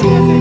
cruel.